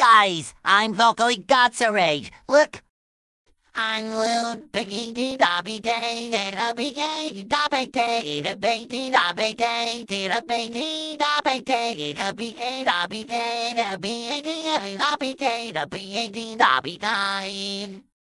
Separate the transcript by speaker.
Speaker 1: Guys, I'm vocally Gotzerade. Look. I'm Lou Piggy Dobby Day, Dee Dobby Day, Dobby Day, the Baby Dobby Day, Dee Dobby Dobby Day, the B A Dobby Day, the B A D Dobby Day, the B A D Dobby Day.